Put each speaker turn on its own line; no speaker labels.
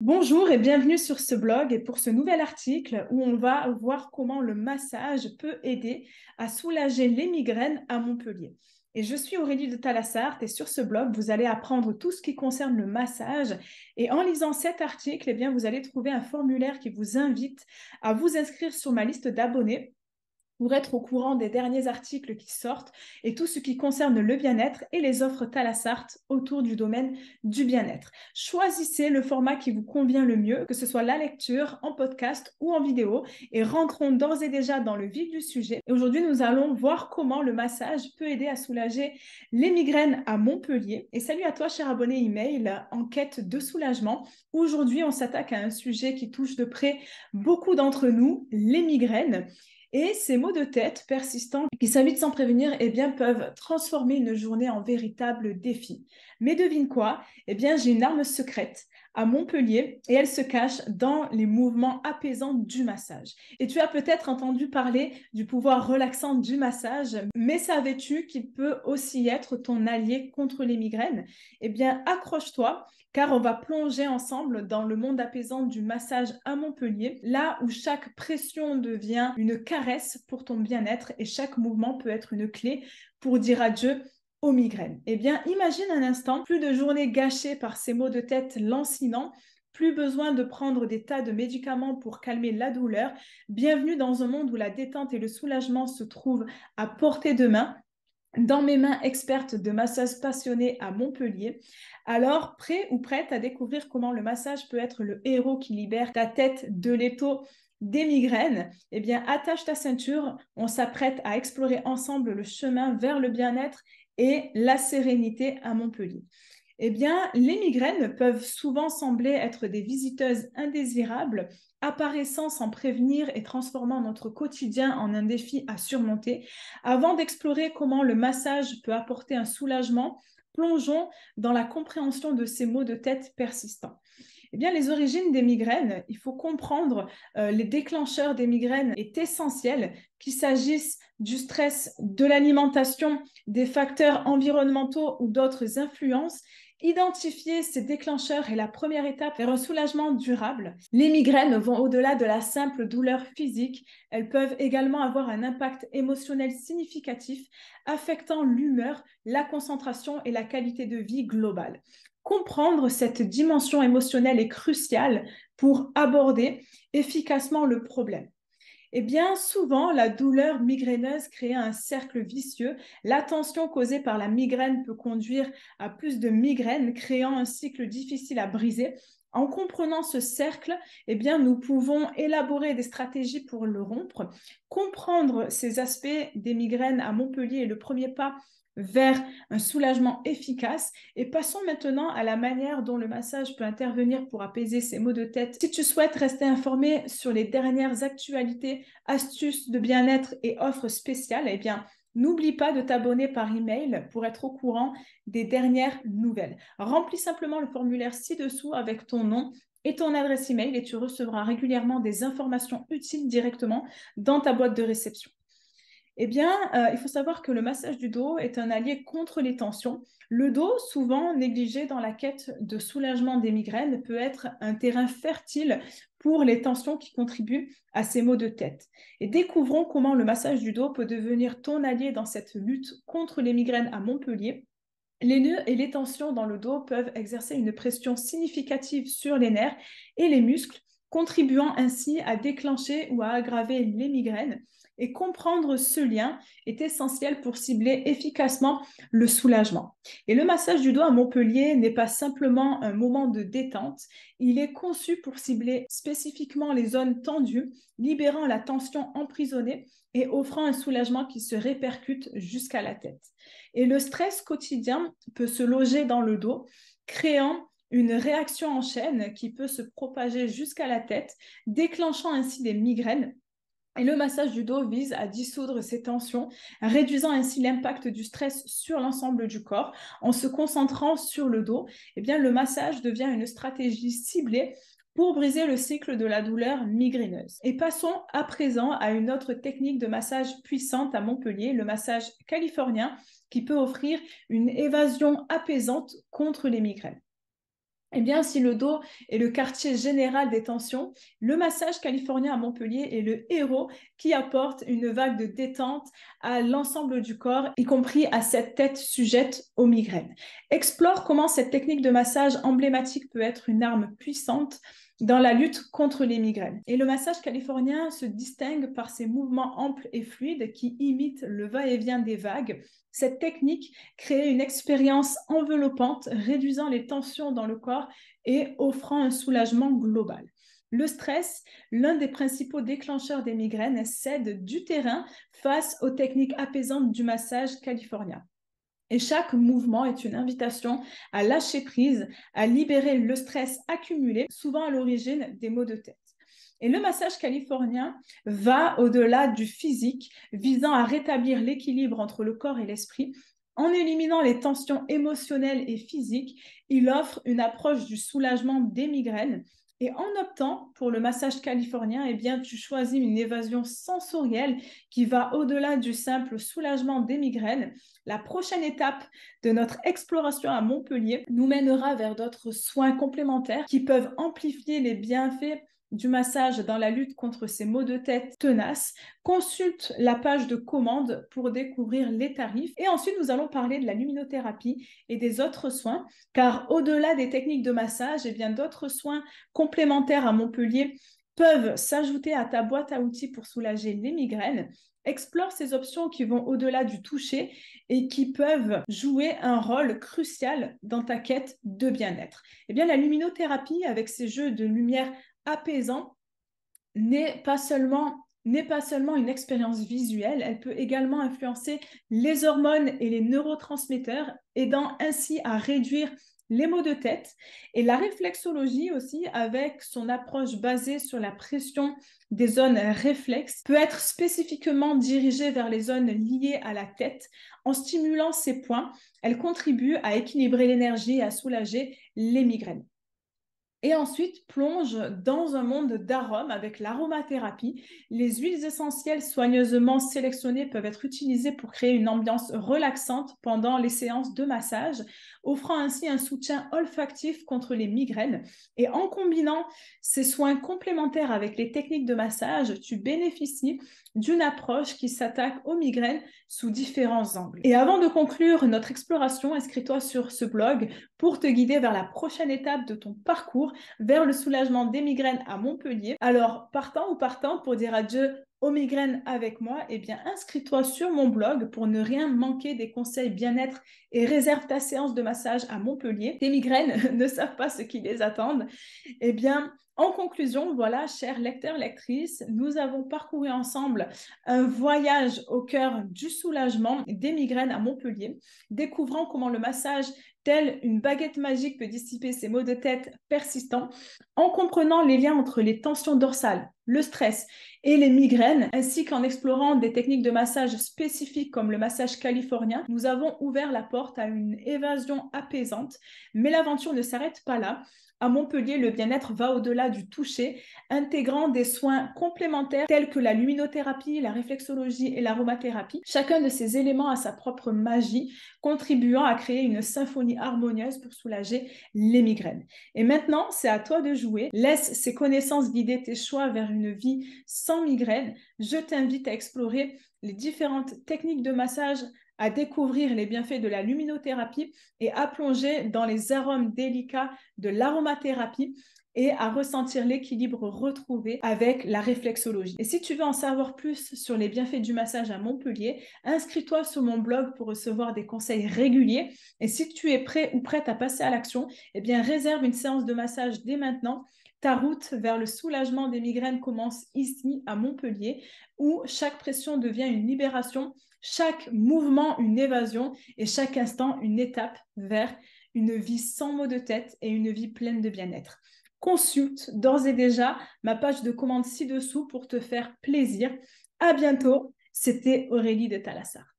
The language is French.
Bonjour et bienvenue sur ce blog et pour ce nouvel article où on va voir comment le massage peut aider à soulager les migraines à Montpellier. Et je suis Aurélie de Talassart et sur ce blog, vous allez apprendre tout ce qui concerne le massage. Et en lisant cet article, eh bien, vous allez trouver un formulaire qui vous invite à vous inscrire sur ma liste d'abonnés pour être au courant des derniers articles qui sortent et tout ce qui concerne le bien-être et les offres Talassart autour du domaine du bien-être. Choisissez le format qui vous convient le mieux, que ce soit la lecture en podcast ou en vidéo et rentrons d'ores et déjà dans le vif du sujet. aujourd'hui, nous allons voir comment le massage peut aider à soulager les migraines à Montpellier. Et salut à toi, cher abonné email en quête de soulagement. Aujourd'hui, on s'attaque à un sujet qui touche de près beaucoup d'entre nous, les migraines. Et ces maux de tête persistants qui s'invitent sans prévenir eh bien, peuvent transformer une journée en véritable défi. Mais devine quoi? Eh bien, j'ai une arme secrète à Montpellier et elle se cache dans les mouvements apaisants du massage. Et tu as peut-être entendu parler du pouvoir relaxant du massage, mais savais-tu qu'il peut aussi être ton allié contre les migraines? Eh bien, accroche-toi car on va plonger ensemble dans le monde apaisant du massage à Montpellier, là où chaque pression devient une caresse pour ton bien-être et chaque mouvement peut être une clé pour dire adieu aux migraines. Eh bien, imagine un instant, plus de journées gâchées par ces maux de tête lancinants, plus besoin de prendre des tas de médicaments pour calmer la douleur. Bienvenue dans un monde où la détente et le soulagement se trouvent à portée de main dans mes mains expertes de massage passionné à Montpellier. Alors, prêt ou prête à découvrir comment le massage peut être le héros qui libère ta tête de l'étau? Des migraines, eh bien, attache ta ceinture. On s'apprête à explorer ensemble le chemin vers le bien-être et la sérénité à Montpellier. Eh bien, les migraines peuvent souvent sembler être des visiteuses indésirables, apparaissant sans prévenir et transformant notre quotidien en un défi à surmonter. Avant d'explorer comment le massage peut apporter un soulagement, plongeons dans la compréhension de ces maux de tête persistants. Eh les origines des migraines, il faut comprendre euh, les déclencheurs des migraines est essentiel, qu'il s'agisse du stress, de l'alimentation, des facteurs environnementaux ou d'autres influences. Identifier ces déclencheurs est la première étape vers un soulagement durable. Les migraines vont au-delà de la simple douleur physique. Elles peuvent également avoir un impact émotionnel significatif, affectant l'humeur, la concentration et la qualité de vie globale comprendre cette dimension émotionnelle est cruciale pour aborder efficacement le problème. Eh bien, souvent, la douleur migraineuse crée un cercle vicieux. La tension causée par la migraine peut conduire à plus de migraines, créant un cycle difficile à briser. En comprenant ce cercle, eh bien, nous pouvons élaborer des stratégies pour le rompre. Comprendre ces aspects des migraines à Montpellier est le premier pas vers un soulagement efficace. Et passons maintenant à la manière dont le massage peut intervenir pour apaiser ces maux de tête. Si tu souhaites rester informé sur les dernières actualités, astuces de bien-être et offres spéciales, eh bien, N'oublie pas de t'abonner par email pour être au courant des dernières nouvelles. Remplis simplement le formulaire ci-dessous avec ton nom et ton adresse email et tu recevras régulièrement des informations utiles directement dans ta boîte de réception. Eh bien, euh, il faut savoir que le massage du dos est un allié contre les tensions. Le dos, souvent négligé dans la quête de soulagement des migraines, peut être un terrain fertile pour les tensions qui contribuent à ces maux de tête. Et découvrons comment le massage du dos peut devenir ton allié dans cette lutte contre les migraines à Montpellier. Les nœuds et les tensions dans le dos peuvent exercer une pression significative sur les nerfs et les muscles, contribuant ainsi à déclencher ou à aggraver les migraines. Et comprendre ce lien est essentiel pour cibler efficacement le soulagement. Et le massage du dos à Montpellier n'est pas simplement un moment de détente, il est conçu pour cibler spécifiquement les zones tendues, libérant la tension emprisonnée et offrant un soulagement qui se répercute jusqu'à la tête. Et le stress quotidien peut se loger dans le dos, créant une réaction en chaîne qui peut se propager jusqu'à la tête, déclenchant ainsi des migraines et le massage du dos vise à dissoudre ces tensions, réduisant ainsi l'impact du stress sur l'ensemble du corps. En se concentrant sur le dos, eh bien, le massage devient une stratégie ciblée pour briser le cycle de la douleur migraineuse. Et passons à présent à une autre technique de massage puissante à Montpellier, le massage californien, qui peut offrir une évasion apaisante contre les migraines. Eh bien, si le dos est le quartier général des tensions, le massage californien à Montpellier est le héros qui apporte une vague de détente à l'ensemble du corps, y compris à cette tête sujette aux migraines. Explore comment cette technique de massage emblématique peut être une arme puissante dans la lutte contre les migraines. Et le massage californien se distingue par ses mouvements amples et fluides qui imitent le va-et-vient des vagues. Cette technique crée une expérience enveloppante, réduisant les tensions dans le corps et offrant un soulagement global. Le stress, l'un des principaux déclencheurs des migraines, cède du terrain face aux techniques apaisantes du massage californien. Et chaque mouvement est une invitation à lâcher prise, à libérer le stress accumulé, souvent à l'origine des maux de tête. Et le massage californien va au-delà du physique, visant à rétablir l'équilibre entre le corps et l'esprit. En éliminant les tensions émotionnelles et physiques, il offre une approche du soulagement des migraines et en optant pour le massage californien, eh bien, tu choisis une évasion sensorielle qui va au-delà du simple soulagement des migraines. La prochaine étape de notre exploration à Montpellier nous mènera vers d'autres soins complémentaires qui peuvent amplifier les bienfaits du massage dans la lutte contre ces maux de tête tenaces, consulte la page de commande pour découvrir les tarifs. Et ensuite, nous allons parler de la luminothérapie et des autres soins, car au-delà des techniques de massage, et eh bien d'autres soins complémentaires à Montpellier peuvent s'ajouter à ta boîte à outils pour soulager les migraines. Explore ces options qui vont au-delà du toucher et qui peuvent jouer un rôle crucial dans ta quête de bien-être. Eh bien, la luminothérapie, avec ses jeux de lumière apaisant n'est pas seulement n'est pas seulement une expérience visuelle, elle peut également influencer les hormones et les neurotransmetteurs, aidant ainsi à réduire les maux de tête et la réflexologie aussi avec son approche basée sur la pression des zones réflexes peut être spécifiquement dirigée vers les zones liées à la tête. En stimulant ces points, elle contribue à équilibrer l'énergie et à soulager les migraines. Et ensuite, plonge dans un monde d'arômes avec l'aromathérapie. Les huiles essentielles soigneusement sélectionnées peuvent être utilisées pour créer une ambiance relaxante pendant les séances de massage, offrant ainsi un soutien olfactif contre les migraines. Et en combinant ces soins complémentaires avec les techniques de massage, tu bénéficies d'une approche qui s'attaque aux migraines sous différents angles. Et avant de conclure notre exploration, inscris-toi sur ce blog pour te guider vers la prochaine étape de ton parcours vers le soulagement des migraines à Montpellier. Alors, partant ou partant pour dire adieu aux migraines avec moi, eh bien, inscris-toi sur mon blog pour ne rien manquer des conseils bien-être et réserve ta séance de massage à Montpellier. Tes migraines ne savent pas ce qui les attendent. Eh bien, en conclusion, voilà, chers lecteurs, lectrices, nous avons parcouru ensemble un voyage au cœur du soulagement des migraines à Montpellier, découvrant comment le massage telle une baguette magique peut dissiper ces maux de tête persistants, en comprenant les liens entre les tensions dorsales, le stress et les migraines, ainsi qu'en explorant des techniques de massage spécifiques comme le massage californien, nous avons ouvert la porte à une évasion apaisante. Mais l'aventure ne s'arrête pas là. À Montpellier, le bien-être va au-delà du toucher, intégrant des soins complémentaires tels que la luminothérapie, la réflexologie et l'aromathérapie. Chacun de ces éléments a sa propre magie, contribuant à créer une symphonie harmonieuse pour soulager les migraines. Et maintenant, c'est à toi de jouer. Laisse ces connaissances guider tes choix vers vie sans migraine. Je t'invite à explorer les différentes techniques de massage à découvrir les bienfaits de la luminothérapie et à plonger dans les arômes délicats de l'aromathérapie et à ressentir l'équilibre retrouvé avec la réflexologie. Et si tu veux en savoir plus sur les bienfaits du massage à Montpellier, inscris-toi sur mon blog pour recevoir des conseils réguliers. Et si tu es prêt ou prête à passer à l'action, eh bien réserve une séance de massage dès maintenant. Ta route vers le soulagement des migraines commence ici à Montpellier, où chaque pression devient une libération chaque mouvement une évasion et chaque instant une étape vers une vie sans maux de tête et une vie pleine de bien-être. Consulte d'ores et déjà ma page de commande ci-dessous pour te faire plaisir. À bientôt. C'était Aurélie de Talassar.